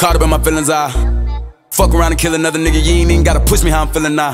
Caught up in my feelings, I fuck around and kill another nigga. You ain't even gotta push me how I'm feeling now.